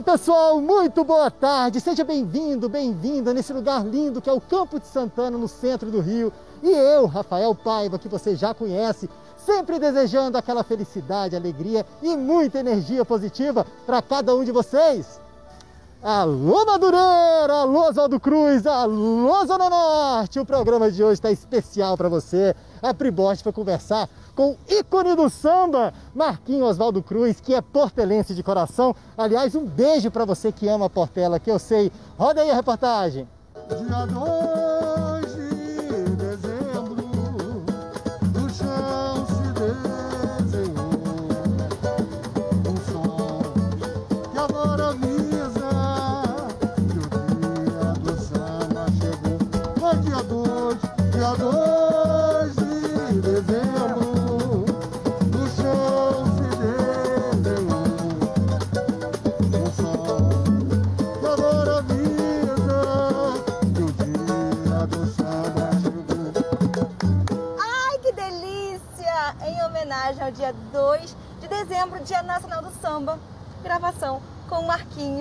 Fala pessoal, muito boa tarde, seja bem-vindo, bem-vinda nesse lugar lindo que é o Campo de Santana, no centro do Rio. E eu, Rafael Paiva, que você já conhece, sempre desejando aquela felicidade, alegria e muita energia positiva para cada um de vocês. Alô Madureira, alô Oswaldo Cruz, alô Zona Norte! O programa de hoje está especial para você. A Priboste foi conversar com ícone do samba, Marquinhos Oswaldo Cruz, que é portelense de coração. Aliás, um beijo para você que ama a Portela, que eu sei. Roda aí a reportagem.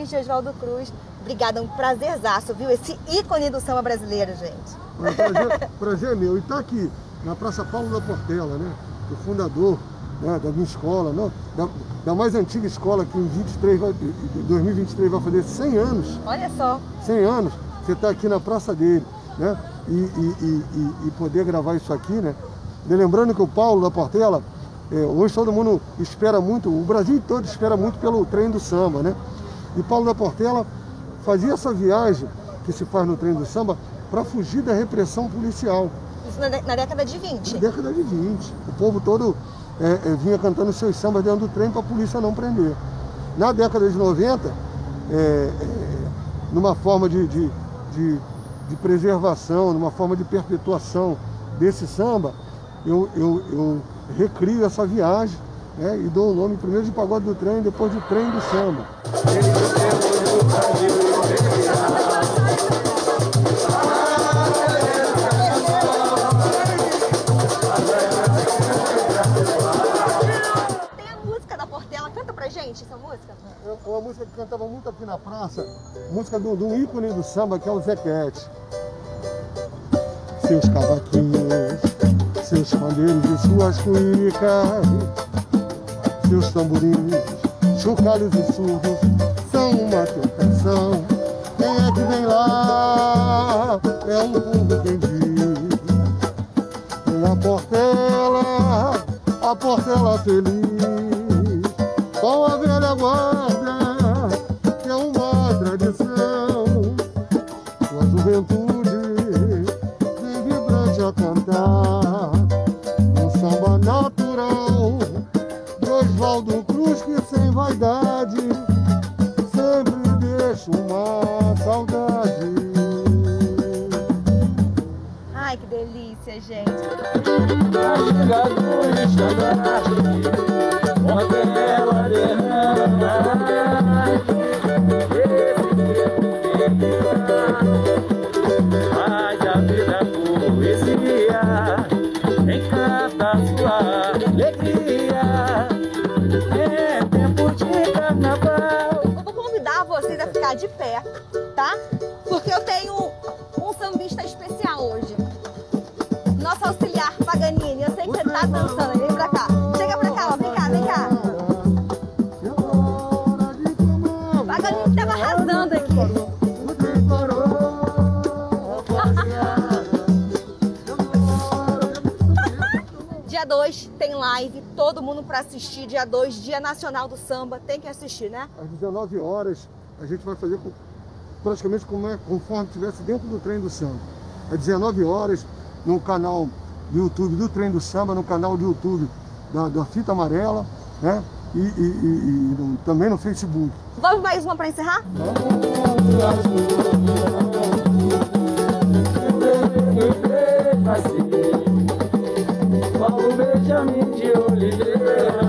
De Oswaldo Cruz. Obrigada, um prazerzaço, viu? Esse ícone do samba brasileiro, gente. Um prazer, prazer meu. E está aqui, na Praça Paulo da Portela, né? O fundador né, da minha escola, não, da, da mais antiga escola que em 23 vai, em 2023 vai fazer 100 anos. Olha só. 100 anos, você está aqui na praça dele, né? E, e- e- e- e poder gravar isso aqui, né? E lembrando que o Paulo da Portela, é, hoje todo mundo espera muito, o Brasil todo espera muito pelo trem do samba, né? E Paulo da Portela fazia essa viagem que se faz no trem do samba para fugir da repressão policial. Isso na, na década de 20. Na década de 20. O povo todo é, é, vinha cantando seus sambas dentro do trem para a polícia não prender. Na década de 90, é, é, numa forma de, de, de, de preservação, numa forma de perpetuação desse samba, eu, eu, eu recrio essa viagem né, e dou o nome primeiro de Pagode do Trem, depois de Trem do Samba. Tem É uma música que cantava muito aqui na praça, música do, do ícone do samba, que é o Zequete. Seus cavaquinhos, seus pandeiros e suas cuicas, seus tamborins, chocalhos e surdos, são uma tentação. Quem é que vem lá? É um quem diz. Uma portela, a portela feliz, com a velha guarda, que é uma tradição. Sua juventude vem vibrante a cantar, um samba natural, de Oswaldo Cruz, que sem vaidade, sempre deixa uma saudade. Ai, que delícia, gente. Faz 2 tem live, todo mundo pra assistir. Dia 2, Dia Nacional do Samba. Tem que assistir, né? Às 19 horas, a gente vai fazer com- praticamente como é, conforme estivesse dentro do trem do samba. Às 19 horas, no canal do YouTube do Trem do Samba, no canal do YouTube da, da Fita Amarela, né? E, e- e- e no- também no Facebook. Vamos mais uma pra encerrar? Paulo Benjamin de Oliveira.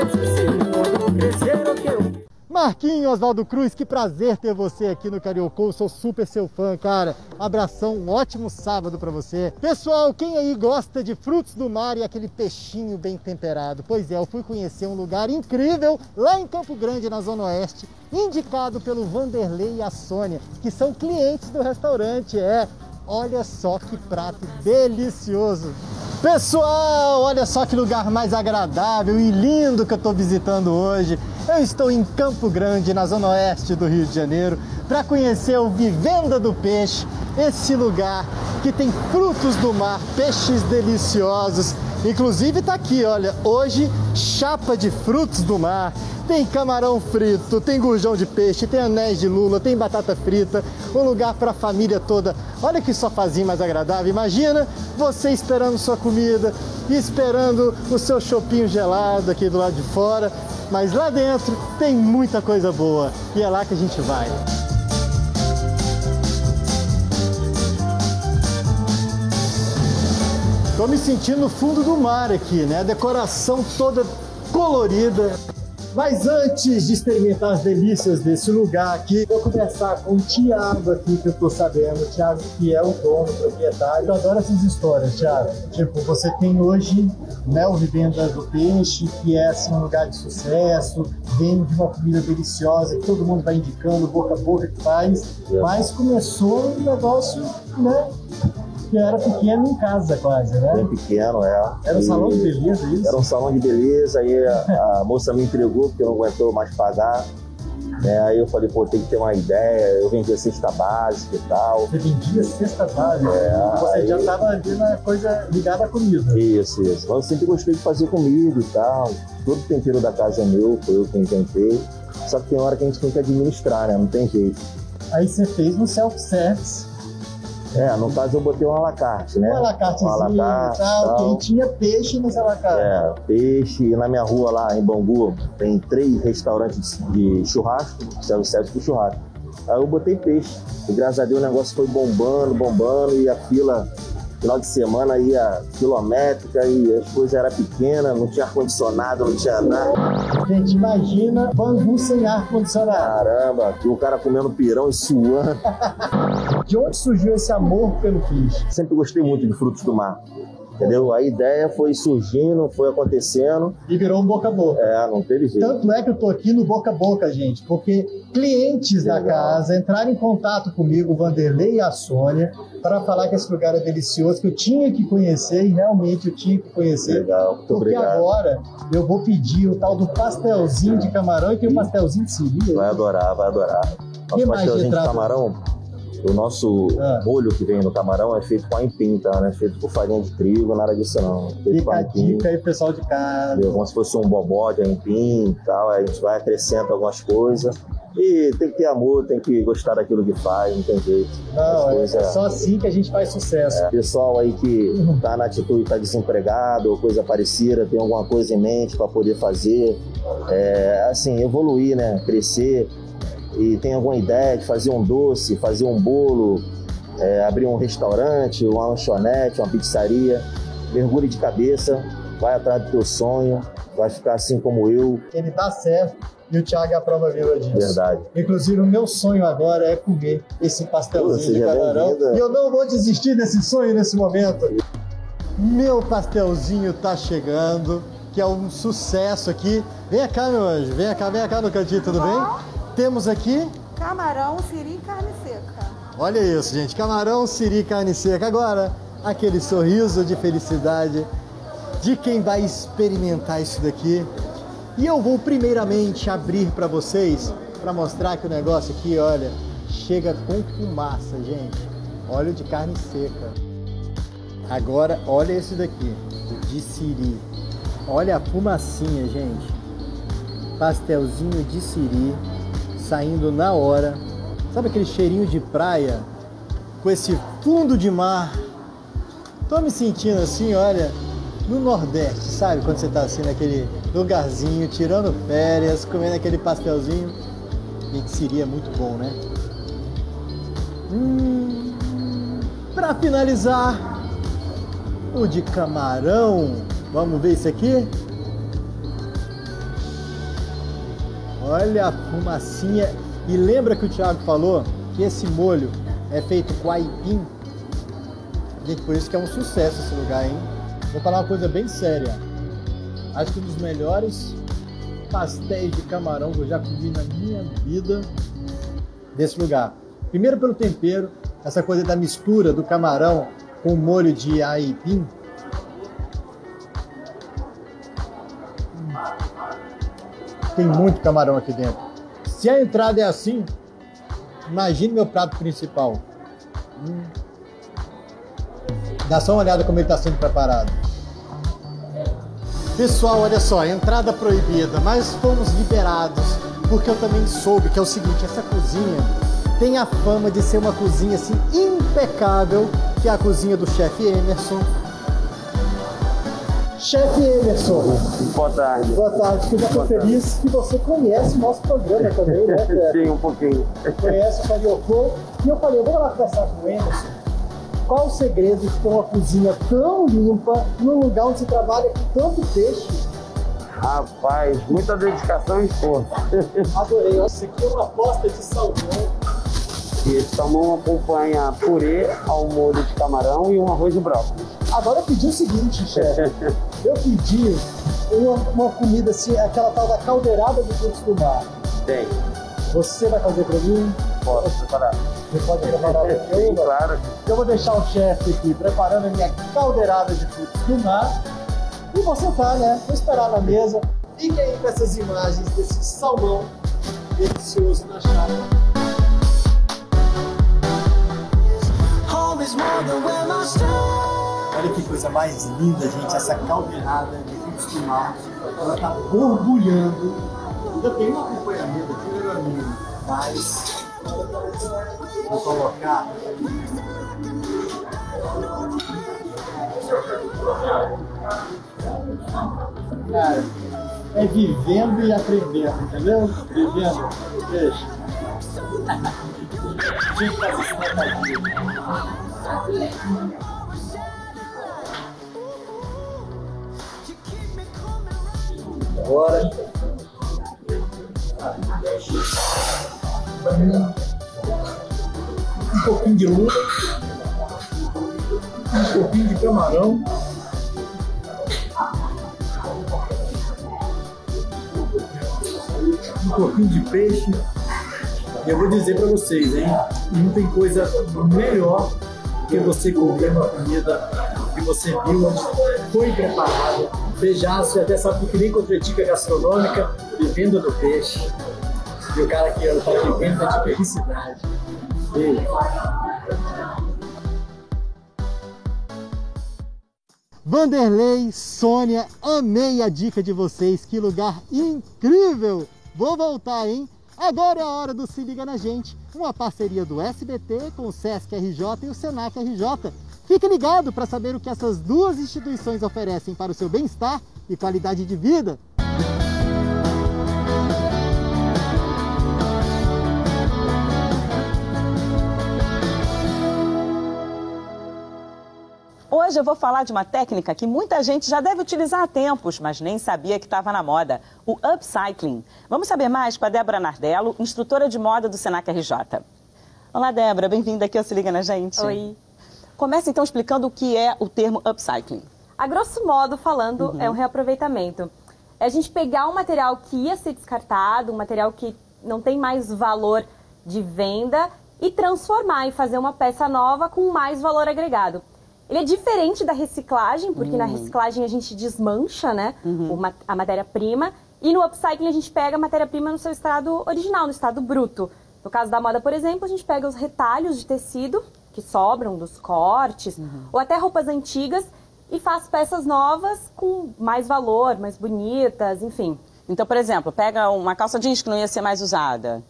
Esse segundo cresceram que eu Marquinhos Oswaldo Cruz, que prazer ter você aqui no Cariocou. Sou super seu fã, cara. Abração, um ótimo sábado para você. Pessoal, quem aí gosta de frutos do mar e aquele peixinho bem temperado? Pois é, eu fui conhecer um lugar incrível lá em Campo Grande, na Zona Oeste, indicado pelo Vanderlei e a Sônia, que são clientes do restaurante. É, olha só que prato delicioso. Pessoal, olha só que lugar mais agradável e lindo que eu estou visitando hoje. Eu estou em Campo Grande, na zona oeste do Rio de Janeiro, para conhecer o Vivenda do Peixe, esse lugar que tem frutos do mar, peixes deliciosos. Inclusive está aqui, olha, hoje chapa de frutos do mar. Tem camarão frito, tem gurjão de peixe, tem anéis de lula, tem batata frita, um lugar para a família toda. Olha que sofazinho mais agradável. Imagina você esperando sua comida, esperando o seu chopinho gelado aqui do lado de fora, mas lá dentro tem muita coisa boa e é lá que a gente vai. Tô me sentindo no fundo do mar aqui, né? A decoração toda colorida. Mas antes de experimentar as delícias desse lugar aqui, vou conversar com o Thiago aqui, que eu tô sabendo. O Thiago, que é o dono, o proprietário. Eu adoro essas histórias, Thiago. Tipo, você tem hoje né, o Vivenda do Peixe, que é assim, um lugar de sucesso, vem de uma comida deliciosa, que todo mundo vai indicando, boca a boca que faz. Mas começou um negócio, né? Que era pequeno em casa, quase, né? bem pequeno, é. Era um E salão de beleza, isso? Era um salão de beleza, aí a, a moça me entregou porque não aguentou mais pagar. né? aí eu falei, pô, tem que ter uma ideia, eu vendia cesta básica e tal. Você vendia cesta básica. você aí- já estava vendo a coisa ligada à comida. Isso, isso. Mas eu sempre gostei de fazer comida e tal. Todo tempero da casa é meu, foi eu que inventei. Só que tem hora que a gente tem que administrar, né? Não tem jeito. Aí você fez no self-service, É, no caso eu botei um alacarte, né? um alacartezinho Um alacarte, e tal, tal. quem tinha peixe nos alacartes. É, peixe. E na minha rua lá em Bangu tem três restaurantes de churrasco, self-service de churrasco. Aí eu botei peixe. E graças a Deus o negócio foi bombando, bombando e a fila, final de semana ia quilométrica e as coisas eram pequenas, não tinha ar-condicionado, não tinha nada. Gente, imagina Bangu sem ar-condicionado. Caramba, e o cara comendo pirão e suando. De onde surgiu esse amor pelo peixe? Sempre gostei muito de frutos do mar. Entendeu? A ideia foi surgindo, foi acontecendo. E virou um boca a boca. É, não teve jeito. Tanto é que eu tô aqui no boca a boca, gente, porque clientes da Legal. casa entraram em contato comigo, o Vanderlei e a Sônia, para falar que esse lugar é delicioso, que eu tinha que conhecer e realmente eu tinha que conhecer. Legal, muito Porque obrigado. agora eu vou pedir o tal do pastelzinho de camarão e tem o pastelzinho de siri. Vai adorar, vai adorar. Mais pastelzinho de camarão, o nosso Ah. molho que vem no camarão é feito com aipim, tá? Não é feito com farinha de trigo, nada disso não. Feito Fica a dica aí, pessoal de casa. entendeu? Como se fosse um bobó de aipim e tal. Aí a gente vai acrescenta algumas coisas. E tem que ter amor, tem que gostar daquilo que faz, não tem jeito. Não, é, coisas- é só assim que a gente faz sucesso. Pessoal aí que tá na atitude, tá desempregado ou coisa parecida, tem alguma coisa em mente para poder fazer, é, assim, evoluir, né? Crescer e tem alguma ideia de fazer um doce, fazer um bolo, é, abrir um restaurante, uma lanchonete, uma pizzaria, mergulhe de cabeça, vai atrás do teu sonho, vai ficar assim como eu, Ele dá certo e o Thiago é a prova viva disso. verdade. Inclusive, o meu sonho agora é comer esse pastelzinho Pô, de seja camarão. E eu não vou desistir desse sonho nesse momento. Meu pastelzinho tá chegando, que é um sucesso aqui. Vem cá, meu anjo. Vem cá, vem cá no cantinho, tudo bem? Temos aqui, Camarão, siri e carne seca. olha isso, gente. Camarão, siri, carne seca. Agora, aquele sorriso de felicidade de quem vai experimentar isso daqui. E eu vou primeiramente abrir para vocês, para mostrar que o negócio aqui, olha, chega com fumaça, gente. Óleo de carne seca. Agora, olha esse daqui, o de siri. Olha a fumacinha, gente. Pastelzinho de siri, saindo na hora. Sabe aquele cheirinho de praia? Com esse fundo de mar. Tô me sentindo assim, olha, no Nordeste, sabe? Quando você tá assim naquele lugarzinho, tirando férias, comendo aquele pastelzinho. Gente, seria muito bom, né? Hum, pra finalizar, o de camarão. Vamos ver isso aqui? Olha a fumacinha. E lembra que o Thiago falou que esse molho é feito com aipim? Gente, por isso que é um sucesso esse lugar, hein? Vou falar uma coisa bem séria. Acho que um dos melhores pastéis de camarão que eu já comi na minha vida desse lugar. Primeiro pelo tempero, essa coisa da mistura do camarão com molho de aipim. Tem muito camarão aqui dentro. Se a entrada é assim, imagine meu prato principal. Hum. Dá só uma olhada como ele está sendo preparado. Pessoal, olha só, entrada proibida, mas fomos liberados porque eu também soube que é o seguinte, essa cozinha tem a fama de ser uma cozinha assim impecável, que é a cozinha do chefe Emerson. Chefe Emerson. Boa tarde. Boa tarde, já estou feliz que você conhece o nosso programa também, né? Sim, um pouquinho. Conhece o Carioco. E eu falei, eu vou lá conversar com o Emerson. Qual o segredo de ter uma cozinha tão limpa num lugar onde se trabalha com tanto peixe? Rapaz, muita dedicação e esforço. Adorei. Isso aqui é uma posta de salmão. E esse salmão acompanha purê ao molho de camarão e um arroz de brócolis. Agora eu pedi o seguinte, chefe. Eu pedi uma, uma comida assim, aquela tal da caldeirada de frutos do mar. Tem. Você vai fazer pra mim? Posso preparar? Você pode preparar pra Sim, mim? claro. Eu vou deixar o chefe aqui preparando a minha caldeirada de frutos do mar. E vou sentar, né? Vou esperar na mesa. Fiquem aí com essas imagens desse salmão delicioso na chapa. Olha que coisa mais linda, gente, essa caldeirada de frutos do mar. Ela tá borbulhando. Ainda tem um acompanhamento aqui, né, meu amigo? Mas vou colocar Cara, é vivendo e aprendendo, entendeu? Vivendo. Deixa. Gente, faz isso Agora. Um pouquinho de lula. Um pouquinho de camarão. um pouquinho de peixe. E eu vou dizer para vocês, hein? Não tem coisa melhor que você comer uma comida que você viu foi preparada. Beijaço, e até nem com critica gastronômica, vivendo do peixe. E o cara que está vivendo de felicidade. Beijo. Vanderlei, Sônia, amei a dica de vocês, que lugar incrível! Vou voltar, hein? Agora é a hora do Se Liga na Gente, uma parceria do SBT com o Sesc RJ e o Senac RJ. Fique ligado para saber o que essas duas instituições oferecem para o seu bem-estar e qualidade de vida. Hoje eu vou falar de uma técnica que muita gente já deve utilizar há tempos, mas nem sabia que estava na moda, o upcycling. Vamos saber mais com a Débora Nardello, instrutora de moda do Senac RJ. Olá, Débora, bem-vinda aqui ao Se Liga na Gente. Oi. Comece então explicando o que é o termo upcycling. A grosso modo falando, é um reaproveitamento. É a gente pegar um material que ia ser descartado, um material que não tem mais valor de venda e transformar e fazer uma peça nova com mais valor agregado. Ele é diferente da reciclagem, porque na reciclagem a gente desmancha né, ma- a matéria-prima. E no upcycling a gente pega a matéria-prima no seu estado original, no estado bruto. No caso da moda, por exemplo, a gente pega os retalhos de tecido que sobram dos cortes, ou até roupas antigas, e faz peças novas com mais valor, mais bonitas, enfim. Então, por exemplo, pega uma calça jeans que não ia ser mais usada.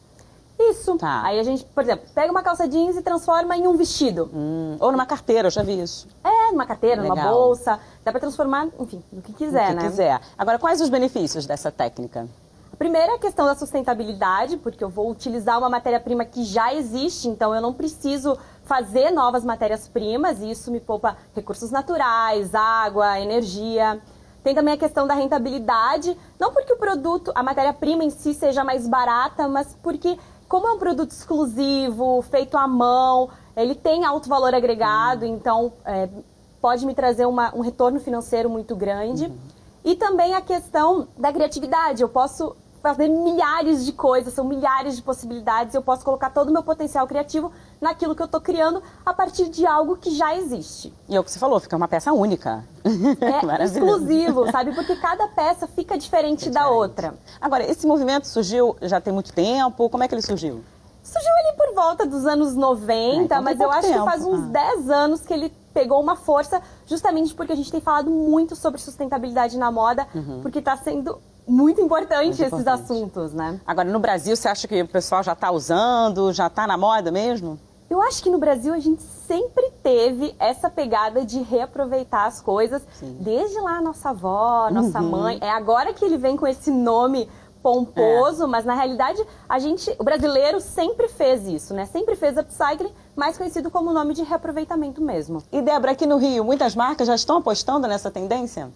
Isso. Tá. Aí a gente, por exemplo, pega uma calça jeans e transforma em um vestido. Hum, ou numa carteira, eu já vi isso. É, numa carteira, numa Legal. bolsa. Dá pra transformar, enfim, no que quiser, o que né? quiser. Agora, quais os benefícios dessa técnica? A primeira é a questão da sustentabilidade, porque eu vou utilizar uma matéria-prima que já existe, então eu não preciso fazer novas matérias-primas e isso me poupa recursos naturais, água, energia. Tem também a questão da rentabilidade, não porque o produto, a matéria-prima em si seja mais barata, mas porque como é um produto exclusivo, feito à mão, ele tem alto valor agregado, uhum. então é, pode me trazer uma, um retorno financeiro muito grande. Uhum. E também a questão da criatividade. Eu posso fazer milhares de coisas, são milhares de possibilidades. Eu posso colocar todo o meu potencial criativo naquilo que eu estou criando a partir de algo que já existe. E é o que você falou, fica uma peça única. É exclusivo, sabe? Porque cada peça fica diferente é da outra. Agora, esse movimento surgiu já tem muito tempo? Como é que ele surgiu? Surgiu ali por volta dos anos 90, é, então mas eu acho tempo. que faz uns ah. 10 anos que ele pegou uma força, justamente porque a gente tem falado muito sobre sustentabilidade na moda, uhum. porque está sendo muito importante muito esses importante. assuntos, né? Agora, no Brasil, você acha que o pessoal já está usando, já está na moda mesmo? Eu acho que no Brasil a gente sempre teve essa pegada de reaproveitar as coisas, Sim. desde lá a nossa avó, nossa uhum. mãe. É agora que ele vem com esse nome pomposo, é. mas na realidade a gente, o brasileiro sempre fez isso, né? Sempre fez upcycling, mais conhecido como nome de reaproveitamento mesmo. E Débora, aqui no Rio, muitas marcas já estão apostando nessa tendência?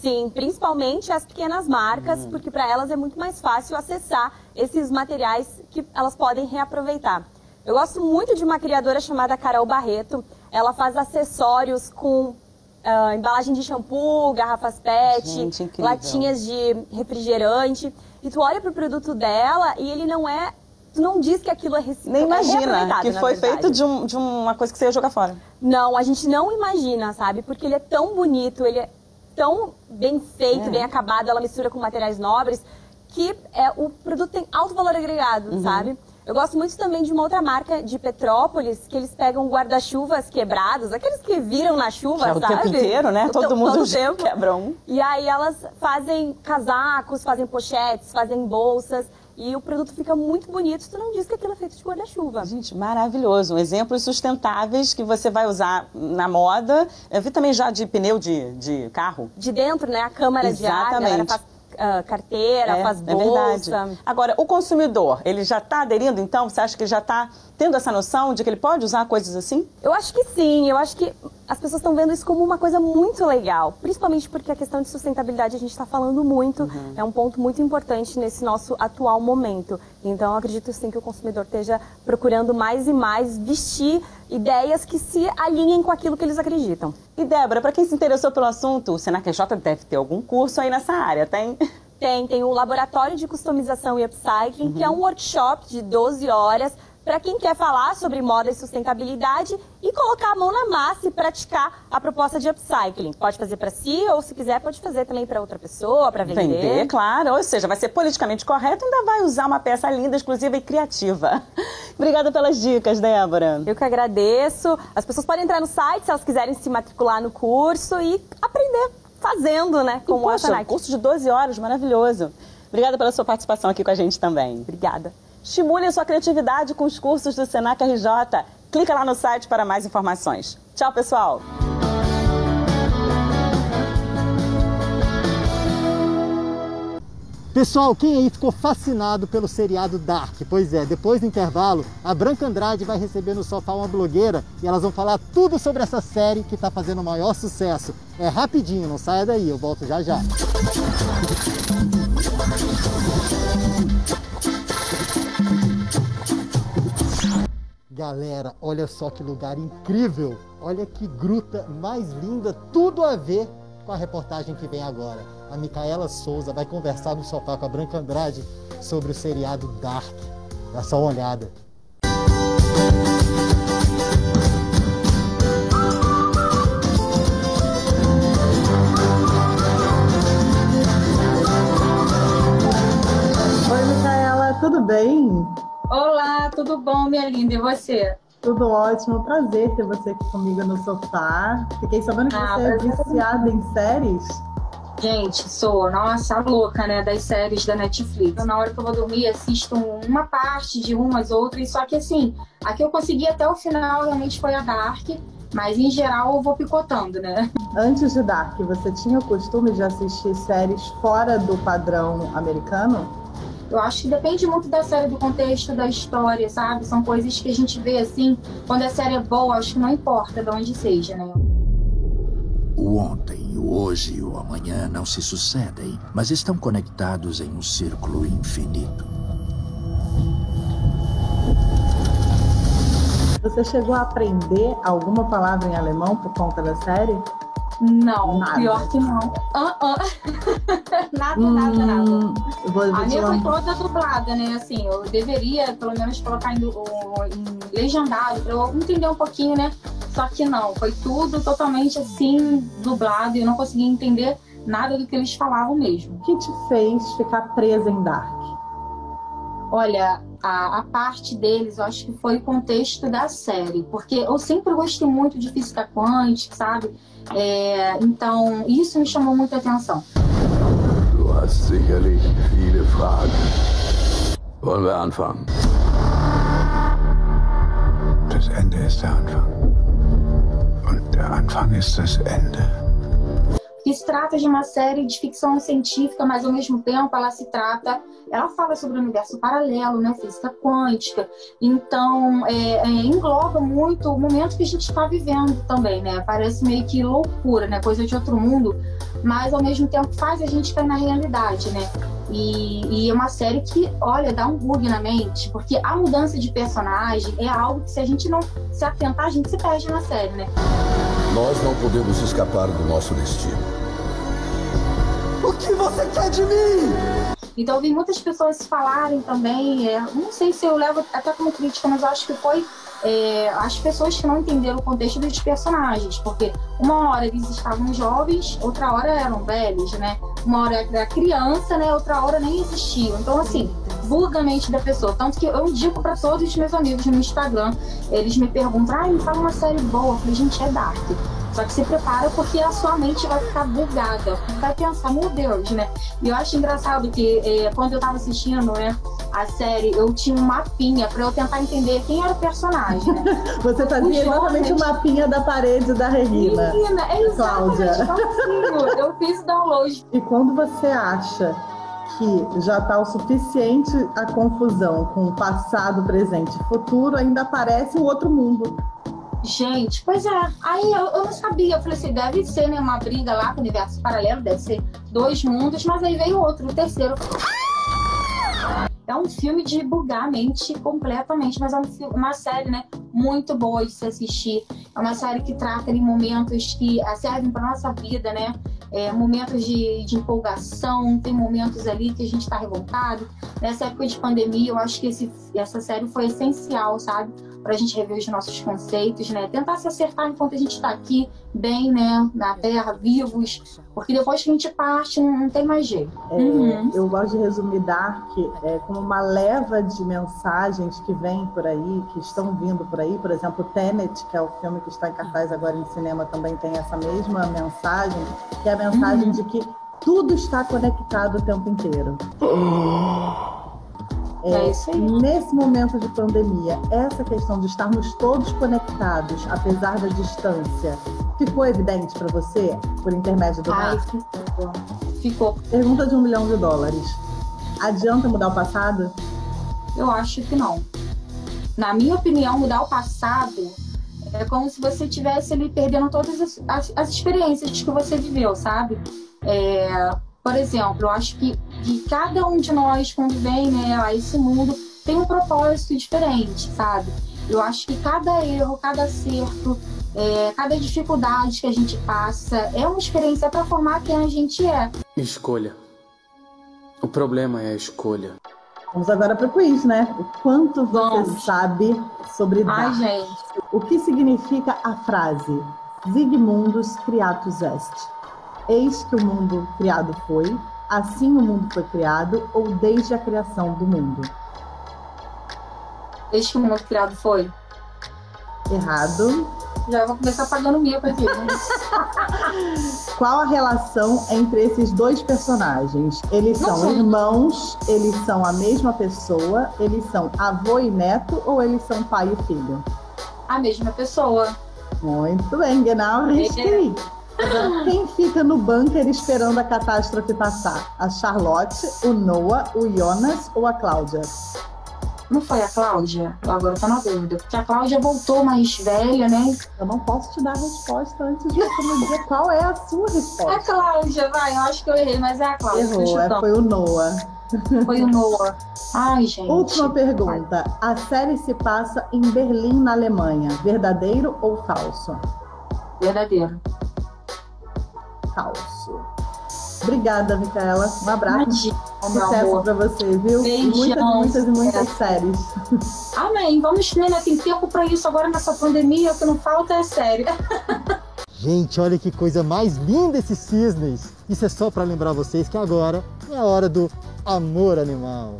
Sim, principalmente as pequenas marcas, hum. porque para elas é muito mais fácil acessar esses materiais que elas podem reaproveitar. Eu gosto muito de uma criadora chamada Carol Barreto. Ela faz acessórios com uh, embalagem de shampoo, garrafas PET, Gente, latinhas de refrigerante. E tu olha pro produto dela e ele não é tu não diz que aquilo é reciclado. Nem imagina é que foi feito de, um, de, uma coisa que você ia jogar fora. Não, a gente não imagina, sabe? Porque ele é tão bonito, ele é tão bem feito, é. bem acabado, ela mistura com materiais nobres, que é, o produto tem alto valor agregado, uhum. sabe? Eu gosto muito também de uma outra marca de Petrópolis, que eles pegam guarda-chuvas quebrados, aqueles que viram na chuva, que é o sabe? tempo inteiro, né? Todo mundo todo tempo. quebra um. E aí elas fazem casacos, fazem pochetes, fazem bolsas. E o produto fica muito bonito, tu não diz que aquilo é feito de guarda-chuva. Gente, maravilhoso. Exemplos sustentáveis que você vai usar na moda. Eu vi também já de pneu de, de carro. De dentro, né? A câmara Exatamente. de ar, faz uh, carteira, é, faz bolsa. É verdade. Agora, o consumidor, ele já está aderindo, então? Você acha que já está tendo essa noção de que ele pode usar coisas assim? Eu acho que sim. Eu acho que as pessoas estão vendo isso como uma coisa muito legal, principalmente porque a questão de sustentabilidade a gente está falando muito, uhum. é um ponto muito importante nesse nosso atual momento. Então, eu acredito sim que o consumidor esteja procurando mais e mais vestir ideias que se alinhem com aquilo que eles acreditam. E Débora, para quem se interessou pelo assunto, o Senac J deve ter algum curso aí nessa área, tem? Tem, tem o Laboratório de Customização e Upcycling, uhum. que é um workshop de 12 horas para quem quer falar sobre moda e sustentabilidade e colocar a mão na massa e praticar a proposta de upcycling. Pode fazer para si ou, se quiser, pode fazer também para outra pessoa, para vender. Vender, claro. Ou seja, vai ser politicamente correto e ainda vai usar uma peça linda, exclusiva e criativa. Obrigada pelas dicas, Débora. Eu que agradeço. As pessoas podem entrar no site se elas quiserem se matricular no curso e aprender fazendo, né? Como e, poxa, curso de 12 horas, maravilhoso. Obrigada pela sua participação aqui com a gente também. Obrigada. Estimule a sua criatividade com os cursos do Senac RJ. Clica lá no site para mais informações. Tchau, pessoal! Pessoal, quem aí ficou fascinado pelo seriado Dark? Pois é, depois do intervalo, a Branca Andrade vai receber no sofá uma blogueira e elas vão falar tudo sobre essa série que está fazendo o maior sucesso. É rapidinho, não saia daí, eu volto já já. Galera, olha só que lugar incrível! Olha que gruta mais linda, tudo a ver com a reportagem que vem agora. A Micaela Souza vai conversar no sofá com a Branca Andrade sobre o seriado Dark. Dá só uma olhada. Oi, Micaela, tudo bem? Olá, tudo bom, minha linda? E você? Tudo ótimo, prazer ter você aqui comigo no sofá. Fiquei sabendo que ah, você é viciada em séries. Gente, sou, nossa, louca, né, das séries da Netflix. Na hora que eu vou dormir, assisto uma parte de umas, outras, só que assim, a que eu consegui até o final realmente foi a Dark, mas em geral eu vou picotando, né? Antes de Dark, você tinha o costume de assistir séries fora do padrão americano? Eu acho que depende muito da série, do contexto, da história, sabe? São coisas que a gente vê assim, quando a série é boa, acho que não importa de onde seja, né? Ontem, o O hoje e o amanhã não se sucedem, mas estão conectados em um círculo infinito. Você chegou a aprender alguma palavra em alemão por conta da série? Não, Nada. pior que não. Ah, ah. nada, nada, nada. Hum, vou- A minha foi toda dublada, né? Assim, eu deveria pelo menos colocar em, em legendado pra eu entender um pouquinho, né? Só que não, foi tudo totalmente assim, dublado e eu não conseguia entender nada do que eles falavam mesmo. O que te fez ficar presa em Dark? Olha, a, a parte deles, eu acho que foi o contexto da série, porque eu sempre gostei muito de física quântica, sabe? É, então, isso me chamou muita atenção. Du hast sicherlich viele Fragen. Wollen wir anfangen? Das Ende ist der Anfang. Und der Anfang ist das Ende. Que se trata de uma série de ficção científica, mas ao mesmo tempo ela se trata, ela fala sobre o universo paralelo, né, física quântica. Então é, é, engloba muito o momento que a gente está vivendo também, né? Parece meio que loucura, né, coisa de outro mundo, mas ao mesmo tempo faz a gente cair na realidade, né? E, e é uma série que, olha, dá um bug na mente, porque a mudança de personagem é algo que se a gente não se atentar, a gente se perde na série, né? Nós não podemos escapar do nosso destino. O que você quer de mim? Então eu vi muitas pessoas falarem também, é, não sei se eu levo até como crítica, mas eu acho que foi é, as pessoas que não entenderam o contexto dos personagens, porque uma hora eles estavam jovens, outra hora eram velhos, né? Uma hora era criança, né? Outra hora nem existiam. Então, assim, buga a mente da pessoa. Tanto que eu indico para todos os meus amigos no Instagram, eles me perguntam, ah, me fala uma série boa. Eu falei, gente, é Dark. Só que se prepara porque a sua mente vai ficar bugada. Vai pensar, meu Deus, né? E eu acho engraçado que é, quando eu tava assistindo, né, a série, eu tinha um mapinha pra eu tentar entender quem era o personagem, né? Você fazia exatamente o mapinha da parede da Regina. Menina, é exatamente Cláudia. Eu fiz o download. E quando você acha que já está o suficiente a confusão com o passado, presente e futuro, ainda aparece um outro mundo. Gente, pois é. Aí eu, eu não sabia. Eu falei assim, deve ser né, uma briga lá com o universo paralelo, deve ser dois mundos, mas aí veio outro, o terceiro. É um filme de bugar a mente completamente, mas é um uma série, né, muito boa de se assistir. É uma série que trata de momentos que servem para nossa vida, né? É, momentos de, de empolgação, tem momentos ali que a gente está revoltado. Nessa época de pandemia, eu acho que esse, essa série foi essencial, sabe? Para a gente rever os nossos conceitos, né? Tentar se acertar enquanto a gente está aqui, bem, né? Na Terra, vivos. Porque depois que a gente parte, não, não tem mais jeito. É, Uhum. Eu gosto de resumir Dark é, como uma leva de mensagens que vêm por aí, que estão vindo por aí. Por exemplo, Tenet, que é o filme que está em cartaz agora em cinema, também tem essa mesma mensagem, que é a mensagem Uhum. de que tudo está conectado o tempo inteiro. É isso aí. Nesse momento de pandemia, essa questão de estarmos todos conectados, apesar da distância, ficou evidente para você por intermédio do Ai, ficou. Ficou. Pergunta de um milhão de dólares. Adianta mudar o passado? Eu acho que não. Na minha opinião, mudar o passado é como se você estivesse ali perdendo todas as, as- as experiências que você viveu, sabe? É, por exemplo, eu acho que, que cada um de nós, quando vem né, a esse mundo, tem um propósito diferente, sabe? Eu acho que cada erro, cada acerto, é, cada dificuldade que a gente passa é uma experiência para formar quem a gente é. Escolha. O problema é a escolha. Vamos agora para o quiz, né? O quanto você sabe sobre Ai, gente. O que significa a frase Sigmundus criatus est? Eis que o mundo criado foi, assim o mundo foi criado, ou desde a criação do mundo? Desde que o mundo criado foi. Errado. Já vou começar pagando mico aqui. Qual a relação entre esses dois personagens? Eles Não são sei. irmãos, eles são a mesma pessoa, eles são avô e neto ou eles são pai e filho? A mesma pessoa. Muito bem, genau richtig. Quem fica no bunker esperando a catástrofe passar? A Charlotte, o Noah, o Jonas ou a Cláudia? Não foi a Cláudia? Eu agora tô na dúvida. Porque a Cláudia voltou mais velha, né? Eu não posso te dar a resposta antes de você me dizer qual é a sua resposta. A Cláudia, vai, eu acho que eu errei, mas é a Cláudia. Errou, é, foi o Noah. Foi o Noah. Ai, gente. Última pergunta. A série se passa em Berlim, na Alemanha. Verdadeiro ou falso? Verdadeiro. Falso. Obrigada, Micaela. Um abraço. Imagina, Sucesso pra você, viu? Beijão. Muitas, muitas e muitas séries. Amém. Vamos, né? Tem tempo pra isso agora nessa pandemia. O que não falta é série. Gente, olha que coisa mais linda esses cisnes. Isso é só para lembrar vocês que agora é a hora do amor animal.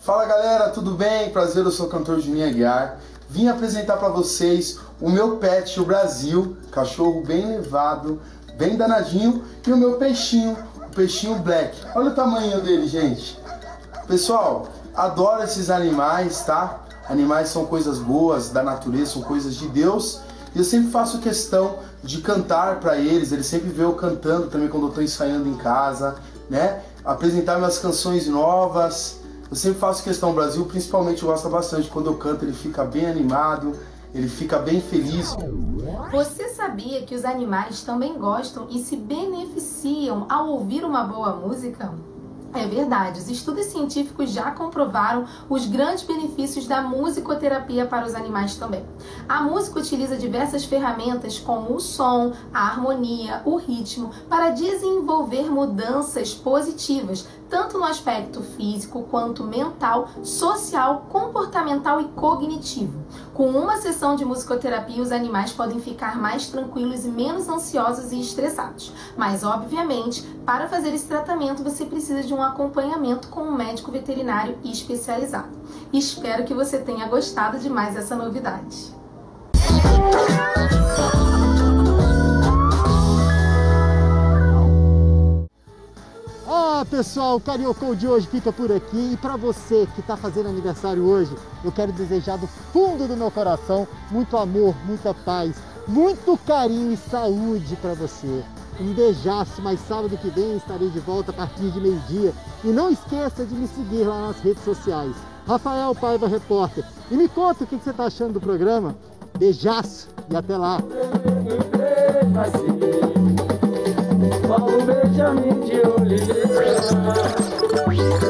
Fala galera, tudo bem? Prazer, eu sou o cantor Juninho Aguiar. Vim apresentar para vocês o meu pet, o Brasil, cachorro bem levado, bem danadinho, e o meu peixinho, o peixinho black. Olha o tamanho dele, gente. Pessoal, adoro esses animais, tá? Animais são coisas boas da natureza, são coisas de Deus. E eu sempre faço questão de cantar para eles, eles sempre veem eu cantando também quando eu tô ensaiando em casa, né? Apresentar minhas canções novas. Eu sempre faço questão, o Brasil principalmente gosta bastante quando eu canto, ele fica bem animado, ele fica bem feliz. Você sabia que os animais também gostam e se beneficiam ao ouvir uma boa música? É verdade, os estudos científicos já comprovaram os grandes benefícios da musicoterapia para os animais também. A música utiliza diversas ferramentas como o som, a harmonia, o ritmo, para desenvolver mudanças positivas, tanto no aspecto físico quanto mental, social, comportamental e cognitivo. Com uma sessão de musicoterapia, os animais podem ficar mais tranquilos e menos ansiosos e estressados. Mas, obviamente, para fazer esse tratamento, você precisa de um acompanhamento com um médico veterinário especializado. Espero que você tenha gostado de mais essa novidade. Ah, pessoal, o Cariocou de hoje fica por aqui. E para você que está fazendo aniversário hoje, eu quero desejar do fundo do meu coração muito amor, muita paz, muito carinho e saúde para você. Um beijaço, mas sábado que vem estarei de volta a partir de meio-dia. E não esqueça de me seguir lá nas redes sociais. Rafael Paiva Repórter. E me conta o que você está achando do programa. Beijaço e até lá. Salvation in the holy.